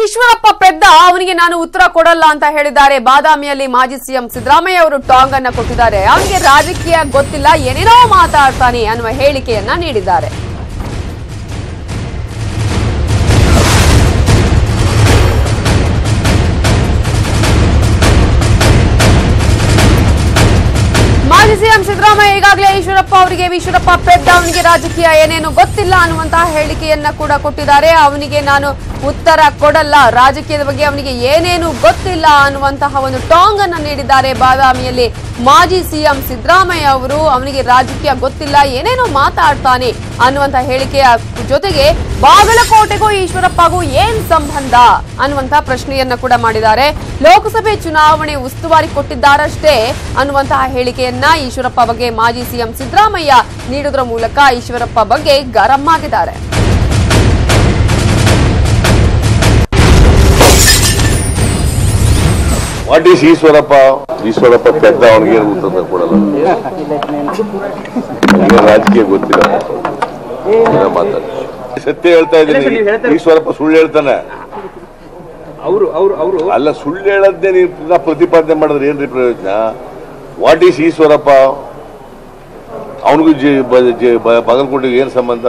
ಈಶ್ವರಪ್ಪ ಪೆದ್ದ, ಅವನಿಗೆ ನಾನು ಉತ್ತರ ಕೊಡಲ್ಲ ಅಂತ ಹೇಳಿದ್ದಾರೆ. ಬಾದಾಮಿಯಲ್ಲಿ ಮಾಜಿ ಸಿಎಂ ಸಿದ್ದರಾಮಯ್ಯ ಅವರು ಟಾಂಗ್ ಅನ್ನ ಕೊಟ್ಟಿದ್ದಾರೆ. ಅವನಿಗೆ ರಾಜಕೀಯ ಗೊತ್ತಿಲ್ಲ, ಏನೇನೋ ಮಾತಾಡ್ತಾನೆ ಅನ್ನುವ ಹೇಳಿಕೆಯನ್ನ ನೀಡಿದ್ದಾರೆ. ಸಿಎಂ ಸಿದ್ದರಾಮಯ್ಯ ಈಗಾಗಲೇ ಈಶ್ವರಪ್ಪ ಅವರಿಗೆ, ಈಶ್ವರಪ್ಪ ಪೆದ್ದ, ಅವನಿಗೆ ರಾಜಕೀಯ ಏನೇನು ಗೊತ್ತಿಲ್ಲ ಅನ್ನುವಂತಹ ಹೇಳಿಕೆಯನ್ನ ಕೂಡ ಕೊಟ್ಟಿದ್ದಾರೆ. ಅವನಿಗೆ ನಾನು ಉತ್ತರ ಕೊಡಲ್ಲ. ರಾಜಕೀಯದ ಬಗ್ಗೆ ಅವನಿಗೆ ಏನೇನು ಗೊತ್ತಿಲ್ಲ ಅನ್ನುವಂತಹ ಒಂದು ಟಾಂಗ್ ಅನ್ನು ನೀಡಿದ್ದಾರೆ ಬಾದಾಮಿಯಲ್ಲಿ. ಮಾಜಿ ಸಿಎಂ ಸಿದ್ದರಾಮಯ್ಯ ಅವರು ಅವನಿಗೆ ರಾಜಕೀಯ ಗೊತ್ತಿಲ್ಲ, ಏನೇನೋ ಮಾತಾಡ್ತಾನೆ ಅನ್ನುವಂತ ಹೇಳಿಕೆಯ ಜೊತೆಗೆ ಬಾಗಲಕೋಟೆಗೂ ಈಶ್ವರಪ್ಪಗೂ ಏನ್ ಸಂಬಂಧ ಅನ್ನುವಂತ ಪ್ರಶ್ನೆಯನ್ನ ಕೂಡ ಮಾಡಿದ್ದಾರೆ. ಲೋಕಸಭೆ ಚುನಾವಣೆ ಉಸ್ತುವಾರಿ ಕೊಟ್ಟಿದ್ದಾರಷ್ಟೇ ಅನ್ನುವಂತಹ ಹೇಳಿಕೆಯನ್ನ ಈಶ್ವರಪ್ಪ ಬಗ್ಗೆ ಮಾಜಿ ಸಿಎಂ ಸಿದ್ದರಾಮಯ್ಯ ನೀಡುವುದರ ಮೂಲಕ ಈಶ್ವರಪ್ಪ ಬಗ್ಗೆ ಗರಂ ಆಗಿದ್ದಾರೆ. ವಾಟ್ ಈಸ್ ಈಶ್ವರಪ್ಪ ಈಶ್ವರಪ್ಪ ಪೆದ್ದ ಅವನಿಗೆ ಉತ್ತರ ಕೊಡಲ್ಲ ರಾಜಕೀಯ ಗೊತ್ತಿಲ್ಲ. ಮಾತಾಡ್ತಾರೆ ಮಾತಾಡ. ಸತ್ಯ ಹೇಳ್ತಾ ಇದ್ದೀನಿ. ಈಶ್ವರಪ್ಪ ಸುಳ್ಳು ಹೇಳ್ತಾನೆ. ಅವರು ಅವರು ಅವರು. ಅಲ್ಲ ಸುಳ್ಳು ಹೇಳದ್ದೇ ನೀವು ಪ್ರತಿಪಾದನೆ ಮಾಡಿದ್ರೆ ಏನ್ರಿ ಪ್ರಯೋಜನ? ವಾಟ್ ಈಸ್ ಈಶ್ವರಪ್ಪ ಅವನಿಗೂ ಬಾಗಲಕೋಟೆಗೆ ಏನ್ ಸಂಬಂಧ?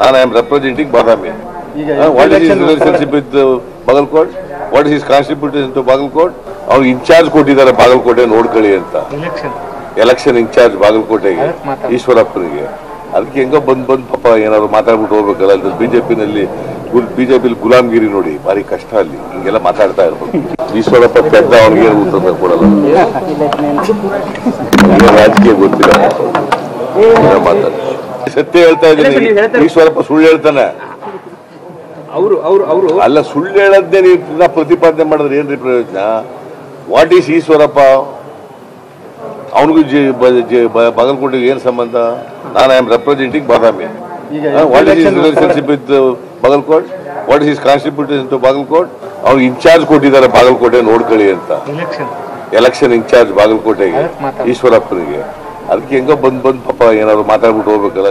ನಾನು I am representing Badami. What is relationship with Bagalkot? What is constitution to Bagalkot? ಅವ್ನಿಗೆ ಇನ್ಚಾರ್ಜ್ ಕೊಟ್ಟಿದ್ದಾರೆ ಬಾಗಲಕೋಟೆ ನೋಡ್ಕೊಳ್ಳಿ ಅಂತ. ಎಲೆಕ್ಷನ್ ಇನ್ಚಾರ್ಜ್ ಬಾಗಲಕೋಟೆಗೆ ಈಶ್ವರಪ್ಪನಿಗೆ. ಅದಕ್ಕೆ ಹೆಂಗೋ ಬಂದ್ ಬಂದ್ ಪಾಪ ಏನಾದ್ರು ಮಾತಾಡ್ಬಿಟ್ಟು ಹೋಗ್ಬೇಕಲ್ಲ ಅಂತ ಬಿಜೆಪಿನಲ್ಲಿ ಬಿಜೆಪಿ ಗುಲಾಮ್ಗಿರಿ ನೋಡಿ ಭಾರಿ ಕಷ್ಟ ಅಲ್ಲಿ. ಹಿಂಗೆಲ್ಲ ಮಾತಾಡ್ತಾ ಇರ್ಬೇಕು. ಈಶ್ವರಪ್ಪ ಪೆದ್ದ ಅವನಿಗೆ ಉತ್ತರ ಕೊಡಲ್ಲ. ರಾಜಕೀಯ ಗೊತ್ತಿಲ್ಲ. ಸತ್ಯ ಹೇಳ್ತಾ ಇದ್ದೀನಿ. ಈಶ್ವರಪ್ಪ ಸುಳ್ಳು ಹೇಳ್ತಾನೆ. ಅವರು ಅವರು ಅವರು ಅಲ್ಲ ಸುಳ್ಳು ಹೇಳದ್ದೇ ನೀವು ಪ್ರತಿಪಾದನೆ ಮಾಡಿದ್ರೆ ಏನ್ರಿ ಪ್ರಯೋಜನ? ವಾಟ್ ಈಸ್ ಈಶ್ವರಪ್ಪ ಅವನಿಗೂ ಬಾಗಲಕೋಟೆಗೆ ಏನು ಸಂಬಂಧ? ನಾನು I am representing Badami what is relationship with Bagalkot what is is constitution to Bagalkot ಅವ್ರು ಇನ್ಚಾರ್ಜ್ ಕೊಟ್ಟಿದ್ದಾರೆ ಬಾಗಲಕೋಟೆ ನೋಡ್ಕೊಳ್ಳಿ ಅಂತ. ಎಲೆಕ್ಷನ್ ಇನ್ಚಾರ್ಜ್ ಬಾಗಲಕೋಟೆಗೆ ಈಶ್ವರಪ್ಪನಿಗೆ. ಅದಕ್ಕೆ ಹೆಂಗೋ ಬಂದ್ ಬಂದ್ ಪಾಪ ಏನಾದ್ರು ಮಾತಾಡ್ಬಿಟ್ಟು ಹೋಗ್ಬೇಕಲ್ಲ